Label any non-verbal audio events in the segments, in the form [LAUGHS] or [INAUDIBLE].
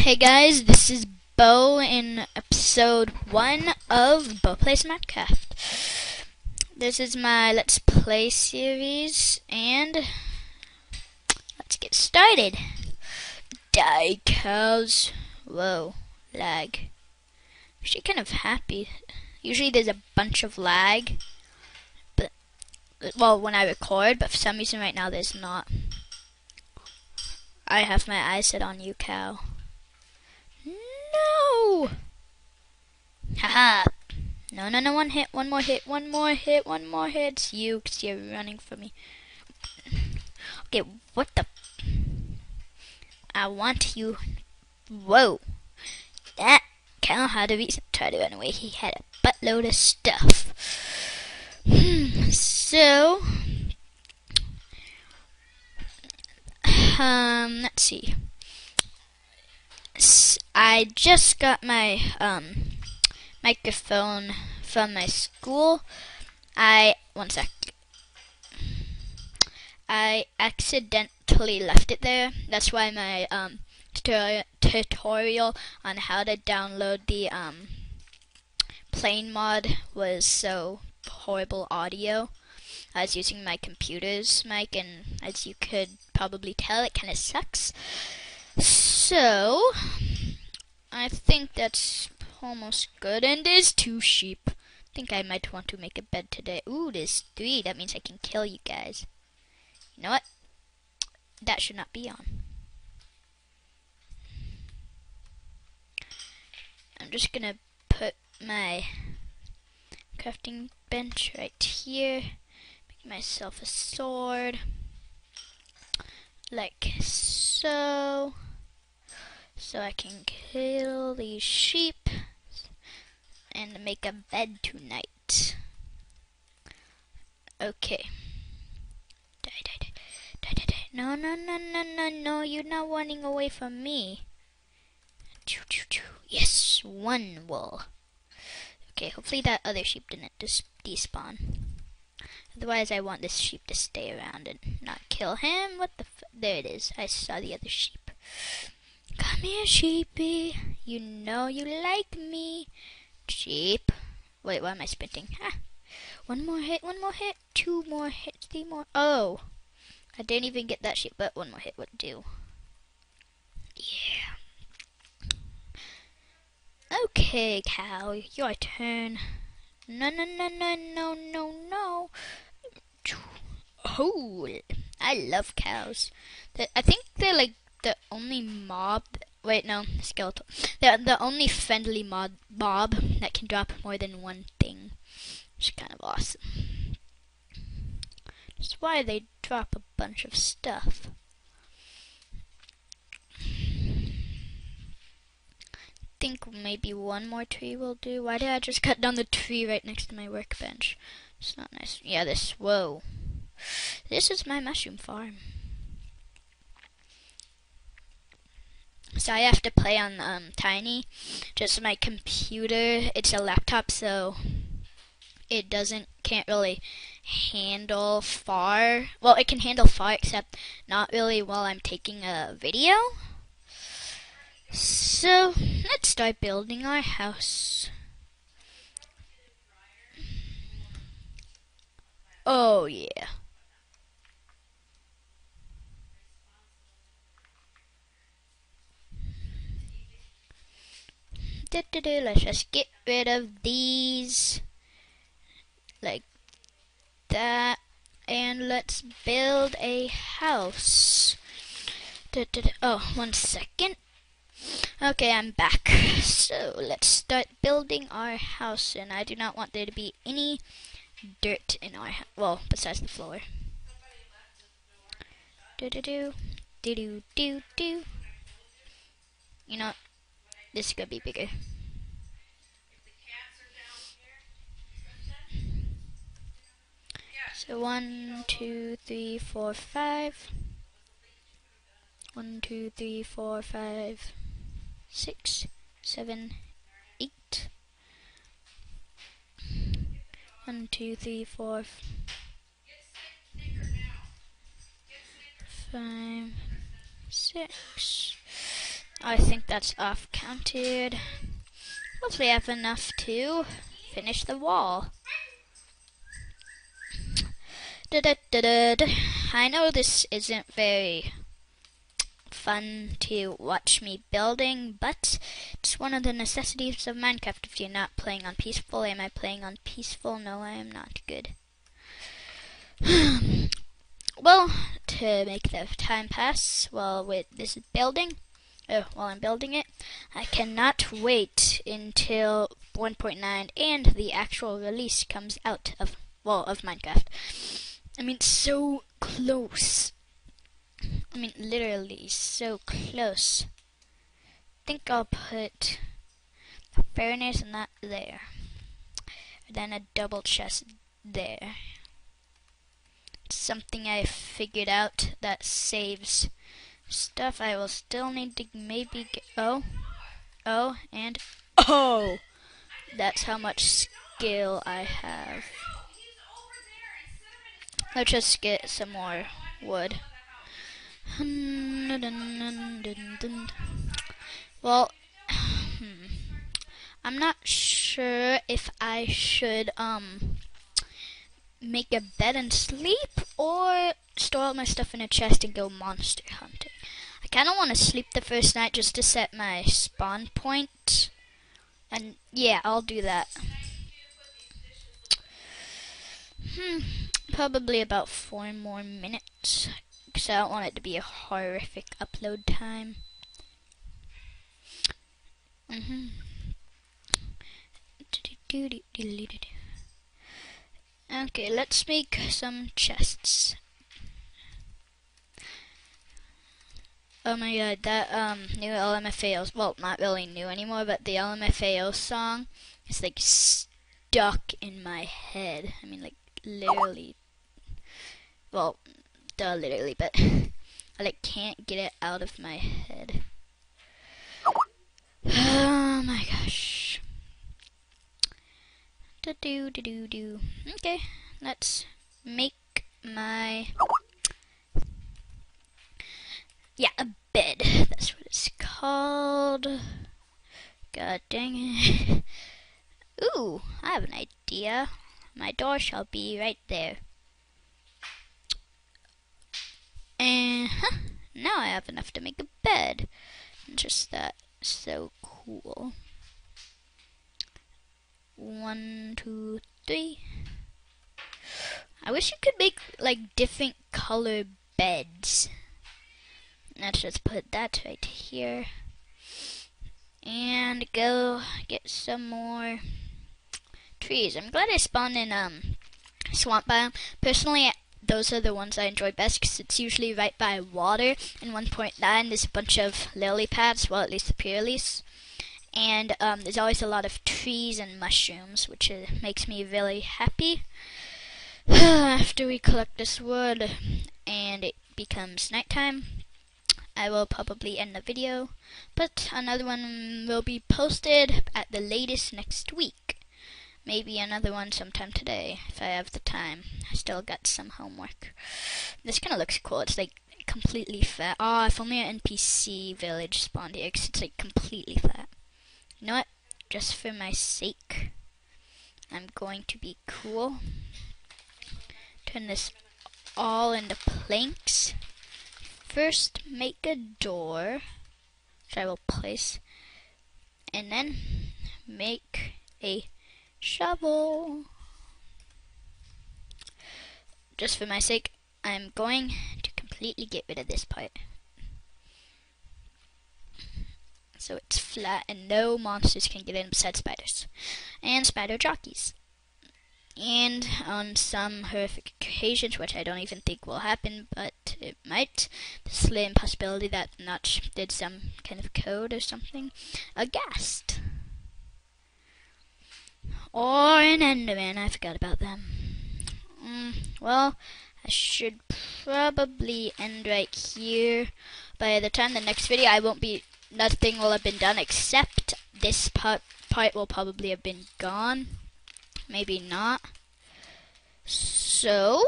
Hey guys, this is Beau in episode 1 of Beau Plays Minecraft. This is my Let's Play series, and let's get started. Die cows. Whoa, lag. Actually kind of happy. Usually there's a bunch of lag, but, well, when I record, but for some reason right now there's not. I have my eyes set on you, cow. No! Haha. No, no, no, one hit, one more hit, one more hit, one more hit. It's you, because you're running from me. Okay, what the? I want you. Whoa. That cow had a reason to try to run away. He had a buttload of stuff. Hmm, so, um, let's see. I just got my um microphone from my school. I one sec. I accidentally left it there. That's why my um tutorial, tutorial on how to download the um plane mod was so horrible audio. I was using my computer's mic, and as you could probably tell, it kind of sucks. So, I think that's almost good. And there's two sheep. I think I might want to make a bed today. Ooh, there's three. That means I can kill you guys. You know what? That should not be on. I'm just gonna put my crafting bench right here. Make myself a sword. Like so. So I can kill these sheep and make a bed tonight. Okay. Die, die, die, die, die, die. No, no, no, no, no, no, you're not running away from me. Yes, one wool. Okay, hopefully that other sheep didn't dis- despawn. Otherwise, I want this sheep to stay around and not kill him. What the There it is. I saw the other sheep. Come here, sheepy. You know you like me. Sheep. Wait, why am I sprinting? Ah. One more hit, one more hit, two more hits, three more. Oh. I didn't even get that sheep, but one more hit would do. Yeah. Okay, cow, your turn. No, no, no, no, no, no, no. Oh, I love cows. I think they're like the only mob. Wait, no, skeletal. They're the only friendly mob mob that can drop more than one thing. Which is kind of awesome. That's why they drop a bunch of stuff. think maybe one more tree will do. Why did I just cut down the tree right next to my workbench? It's not nice. Yeah, this. Whoa. This is my mushroom farm. So I have to play on um, Tiny. Just my computer. It's a laptop, so it doesn't can't really handle far. Well, it can handle far, except not really while I'm taking a video. So let's start building our house. Oh yeah. Let's just get rid of these like that and let's build a house. Oh, one second. Okay, I'm back. So let's start building our house, and I do not want there to be any dirt in our. Well, besides the floor. Do do do do do do do. You know, this is gonna be bigger. So one, two, three, four, five. One, two, three, four, five, six, seven, eight. One, two, three, four, five, six. I think that's off counted. Hopefully I have enough to finish the wall. Da -da -da I know this isn't very fun to watch me building, but it's one of the necessities of Minecraft if you're not playing on peaceful. Am I playing on peaceful? No, I am not. Good. [SIGHS] well, to make the time pass while with this building, uh, while I'm building it, I cannot wait until 1.9 and the actual release comes out of well of Minecraft. I mean, so close. I mean, literally so close. I think I'll put a furnace and that there. then a double chest there. Something I figured out that saves stuff. I will still need to maybe get, oh, oh, and oh! That's how much skill I have. Let's just get some more wood. Well, [SIGHS] hmm, I'm not sure if I should um make a bed and sleep or store all my stuff in a chest and go monster hunting. I kind of want to sleep the first night just to set my spawn point. And yeah, I'll do that. Hmm, probably about four more minutes because I don't want it to be a horrific upload time. Mm hmm Okay, let's make some chests. Oh my god, that um new LMFAO, well, not really new anymore, but the LMFAO song is like stuck in my head. I mean, like literally. Well, duh, literally, but [LAUGHS] I like can't get it out of my head. Oh my gosh. Da do do do do. Okay, let's make my yeah a bed. That's what it's called. God dang it. [LAUGHS] Ooh, I have an idea. My door shall be right there. And huh, now I have enough to make a bed. Just that so cool. One, two, three. I wish you could make like different color beds. Let's just put that right here. And go get some more trees. I'm glad I spawned in um swamp biome. Personally, those are the ones I enjoy best because it's usually right by water. In 1.9, there's a bunch of lily pads, well, at least the purlilies. And um, there's always a lot of trees and mushrooms, which uh, makes me really happy. [SIGHS] After we collect this wood and it becomes nighttime, I will probably end the video, but another one will be posted at the latest next week. Maybe another one sometime today, if I have the time. I still got some homework. This kind of looks cool. It's like completely flat. Oh, if only an NPC village spawned here, cause it's like completely flat. You know what? Just for my sake, I'm going to be cool. Turn this all into planks. First, make a door, which I will place, and then make a shovel. Just for my sake, I'm going to completely get rid of this part. So it's flat and no monsters can get in besides spiders. And spider jockeys. And on some horrific occasions, which I don't even think will happen, but it might, the slim possibility that Notch did some kind of code or something, a. Or an Enderman, I forgot about them. Mm, well, I should probably end right here. By the time the next video, I won't be, nothing will have been done except this part, part will probably have been gone. Maybe not. So,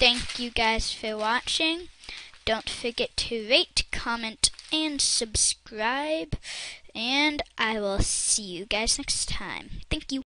thank you guys for watching. Don't forget to rate, comment, and subscribe. And I will see you guys next time. Thank you.